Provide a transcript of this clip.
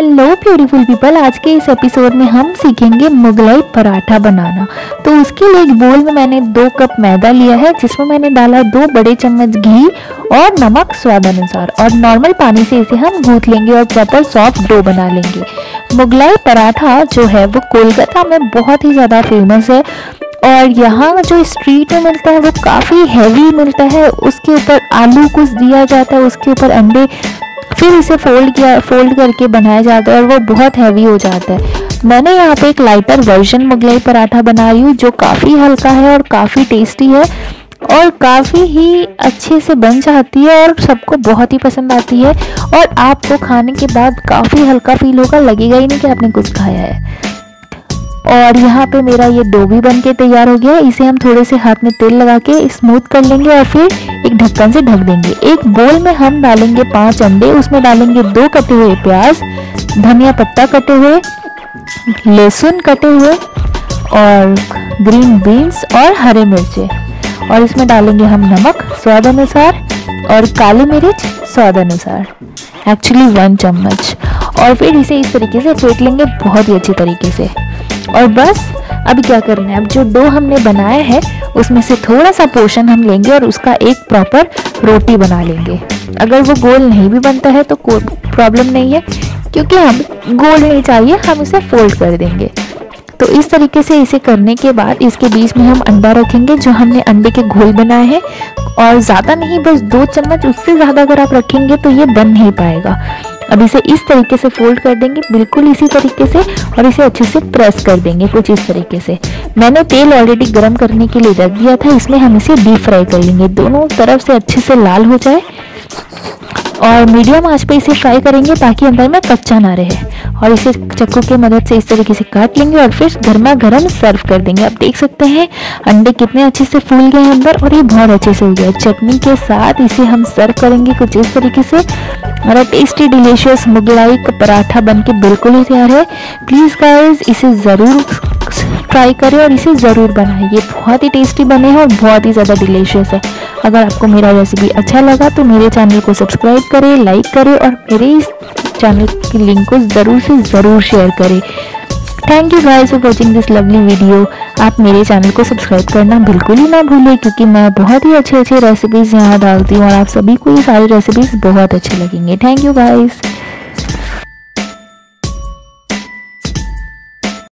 Hello beautiful people आज के इस एपिसोड में हम सीखेंगे मुगलाई पराठा बनाना। तो उसके लिए एक बोल में मैंने दो कप मैदा लिया है, जिसमें मैंने डाला दो बड़े चम्मच घी और नमक स्वाद अनुसार। और नॉर्मल पानी से इसे हम गूंथ लेंगे और प्रॉपर सॉफ्ट डो बना लेंगे। मुगलाई पराठा जो है, वो कोलकाता में बहुत ही ज़्यादा फ़ेमस है। और यहाँ जो स्ट्रीट में मिलता है, वो काफ़ी हैवी मिलता है। उसके ऊपर आलू कुछ दिया जाता है, उसके ऊपर अंडे फिर इसे फोल्ड किया, फोल्ड करके बनाया जाता है और वो बहुत हैवी हो जाता है। मैंने यहाँ पे एक लाइटर वर्जन मुगलाई पराठा बना रही हूँ, जो काफ़ी हल्का है और काफ़ी टेस्टी है और काफ़ी ही अच्छे से बन जाती है और सबको बहुत ही पसंद आती है और आपको खाने के बाद काफ़ी हल्का फील होगा, लगेगा ही नहीं कि आपने कुछ खाया है। और यहाँ पे मेरा ये डो भी बन के तैयार हो गया इसे हम थोड़े से हाथ में तेल लगा के स्मूथ कर लेंगे और फिर ढक्कन से ढक देंगे। एक बोल में हम डालेंगे पाँच अंडे, उसमें डालेंगे दो कटे हुए प्याज, धनिया पत्ता कटे हुए, लहसुन कटे हुए और ग्रीन बीन्स और हरे मिर्चे। और इसमें डालेंगे हम नमक स्वाद अनुसार और काली मिर्च स्वाद अनुसार। एक्चुअली वन चम्मच। और फिर इसे इस तरीके से फेंट लेंगे, बहुत ही अच्छी तरीके से। और बस, अब क्या करना है? अब जो डो हमने बनाया है, उसमें से थोड़ा सा पोर्शन हम लेंगे और उसका एक प्रॉपर रोटी बना लेंगे। अगर वो गोल नहीं भी बनता है तो कोई प्रॉब्लम नहीं है, क्योंकि हम गोल नहीं चाहिए, हम इसे फोल्ड कर देंगे। तो इस तरीके से इसे करने के बाद, इसके बीच में हम अंडा रखेंगे, जो हमने अंडे के घोल बनाए हैं। और ज़्यादा नहीं, बस दो चम्मच, उससे ज़्यादा अगर आप रखेंगे तो ये बन नहीं पाएगा। अब इसे इस तरीके से फोल्ड कर देंगे, बिल्कुल इसी तरीके से और इसे अच्छे से प्रेस कर देंगे कुछ इस तरीके से। मैंने तेल ऑलरेडी गर्म करने के लिए रख दिया था, इसमें हम इसे डीप फ्राई कर लेंगे दोनों तरफ़ से अच्छे से लाल हो जाए और मीडियम आँच पे इसे फ्राई करेंगे ताकि अंदर में कच्चा ना रहे। और इसे चक्कू की मदद से इस तरीके से काट लेंगे और फिर गर्मा गर्म सर्व कर देंगे। आप देख सकते हैं, अंडे कितने अच्छे से फूल गए अंदर और ये बहुत अच्छे से हो गया चटनी के साथ इसे हम सर्व करेंगे कुछ इस तरीके से। हमारा टेस्टी डिलीशियस मुगलाई का पराठा बन के बिल्कुल ही तैयार है। प्लीज़ गाइज़ इसे ज़रूर ट्राई करें और इसे ज़रूर बनाएँ। ये बहुत ही टेस्टी बने हैं और बहुत ही ज़्यादा डिलीशियस है। अगर आपको मेरा रेसिपी अच्छा लगा तो मेरे चैनल को सब्सक्राइब करें लाइक करें और मेरे इस चैनल की लिंक को ज़रूर से ज़रूर शेयर करें। Thank you guys for watching this lovely video आप मेरे चैनल को सब्सक्राइब करना बिल्कुल ही ना भूलें, क्योंकि मैं बहुत ही अच्छे अच्छे रेसिपीज़ यहाँ डालती हूँ और आप सभी को ये सारी रेसिपीज़ बहुत अच्छी लगेंगे। Thank you guys